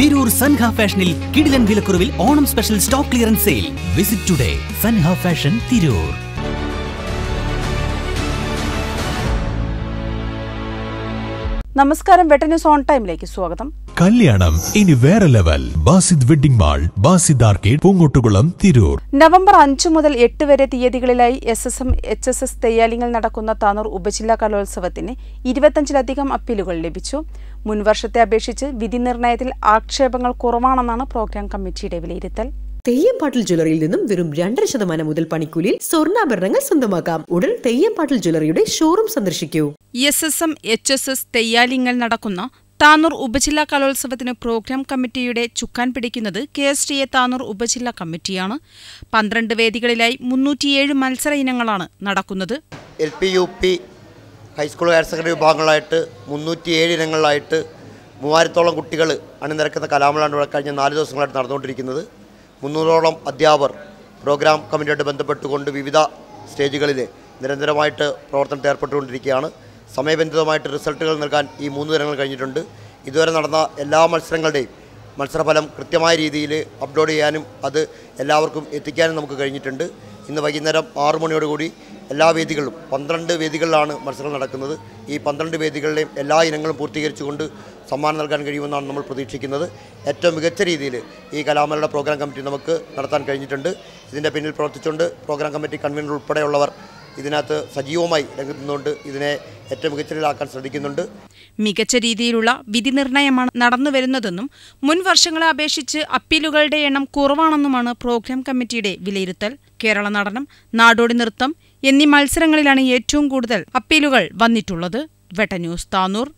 തിരൂർ സൻഹ ഫാഷനിൽ കിടിലൻ വിലക്കുറവിൽ Onam special stock clearance sale. Visit today Sanha fashion Tirur. നമസ്കാരം. വെട്ട ന്യൂസ് ഓൺ ടൈമിലേക്ക് സ്വാഗതം. കല്യാണം. ഇനി വേറെ level Basid wedding mall Basid arcade Poongottukulam Tirur. November അഞ്ചു മുതൽ എട്ട് വരെ തീയതികളിലായി S S M H S S Theyyalingal നടക്കുന്ന താനൂർ ഉപജില്ലാ കലോത്സവത്തിന് ഇരുപത്തഞ്ചിലധികം അപ്പീലുകൾ ലഭിച്ചു. മുൻവർഷത്തെ അപേക്ഷിച്ച് വിധി നിർണയത്തിൽ ആക്ഷേപങ്ങൾ കുറവാണെന്നാണ് പ്രോഗ്രാം കമ്മിറ്റിയുടെ വിലയിരുത്തൽ. തെയ്യംപാട്ടിൽ ജ്വല്ലറിയിൽ നിന്നും വെറും രണ്ടര ശതമാനം മുതൽ പണിക്കൂലിയിൽ സ്വർണാഭരണങ്ങൾ സ്വന്തമാക്കാം. ഉടൻ തെയ്യംപാട്ടിൽ ജ്വല്ലറിയുടെ ഷോറൂം സന്ദർശിക്കൂ. S S M H S S Theyyalingal നടക്കുന്ന താനൂർ ഉപജില്ലാ കലോത്സവത്തിന് പ്രോഗ്രാം കമ്മിറ്റിയുടെ ചുക്കാൻ പിടിക്കുന്നത് K S T A Tanur ഉപജില്ലാ കമ്മിറ്റിയാണ്. പന്ത്രണ്ട് വേദികളിലായി മുന്നൂറ്റിയേഴ് മത്സര ഇനങ്ങളാണ് നടക്കുന്നത്. L P U P high school higher secondary വിഭാഗങ്ങളായിട്ട് മുന്നൂറ്റിയേഴ് ഇനങ്ങളിലായിട്ട് മൂവായിരത്തോളം കുട്ടികൾ അണിനിരക്കുന്ന കലാമേളാണ് ഇവിടെ കഴിഞ്ഞ നാല് ദിവസങ്ങളായിട്ട് നടന്നുകൊണ്ടിരിക്കുന്നത്. മുന്നൂറോളം അധ്യാപകർ പ്രോഗ്രാം കമ്മിറ്റിയായിട്ട് ബന്ധപ്പെട്ടുകൊണ്ട് വിവിധ സ്റ്റേജുകളിൽ നിരന്തരമായിട്ട് പ്രവർത്തനത്തിൽ ഏർപ്പെട്ടുകൊണ്ടിരിക്കുകയാണ്. സമയബന്ധിതമായിട്ട് റിസൾട്ടുകൾ നൽകാൻ ഈ മൂന്ന് ദിനങ്ങൾ കഴിഞ്ഞിട്ടുണ്ട്. ഇതുവരെ നടന്ന എല്ലാ മത്സരങ്ങളുടെയും മത്സരഫലം കൃത്യമായ രീതിയിൽ അപ്ലോഡ് ചെയ്യാനും അത് എല്ലാവർക്കും എത്തിക്കാനും നമുക്ക് കഴിഞ്ഞിട്ടുണ്ട്. ഇന്ന് വൈകുന്നേരം ആറു മണിയോടുകൂടി എല്ലാ വേദികളിലും പന്ത്രണ്ട് വേദികളിലാണ് മത്സരങ്ങൾ നടക്കുന്നത്. ഈ പന്ത്രണ്ട് വേദികളിലെയും എല്ലാ ഇനങ്ങളും പൂർത്തീകരിച്ചുകൊണ്ട് സമ്മാനം നൽകാൻ കഴിയുമെന്നാണ് നമ്മൾ പ്രതീക്ഷിക്കുന്നത്. ഏറ്റവും മികച്ച രീതിയിൽ ഈ കലാമലയുടെ പ്രോഗ്രാം കമ്മിറ്റി നമുക്ക് നടത്താൻ കഴിഞ്ഞിട്ടുണ്ട്. ഇതിന്റെ പിന്നിൽ പ്രവർത്തിച്ചുകൊണ്ട് പ്രോഗ്രാം കമ്മിറ്റി കൺവീനർ ഉൾപ്പെടെയുള്ളവർ ഇതിനകത്ത് സജീവമായി രംഗത്ത് നിന്നുകൊണ്ട് ഇതിനെ ഏറ്റവും മികച്ചതിലാക്കാൻ ശ്രദ്ധിക്കുന്നുണ്ട് മികച്ച രീതിയിലുള്ള വിധി നിർണയമാണ് നടന്നുവരുന്നതെന്നും മുൻ വർഷങ്ങളെ അപേക്ഷിച്ച് അപ്പീലുകളുടെ എണ്ണം കുറവാണെന്നുമാണ് പ്രോഗ്രാം കമ്മിറ്റിയുടെ വിലയിരുത്തൽ. കേരള നടനം നാടോടി നൃത്തം എന്നീ മത്സരങ്ങളിലാണ് ഏറ്റവും കൂടുതൽ അപ്പീലുകൾ വന്നിട്ടുള്ളത്. വെട്ട ന്യൂസ് താനൂർ.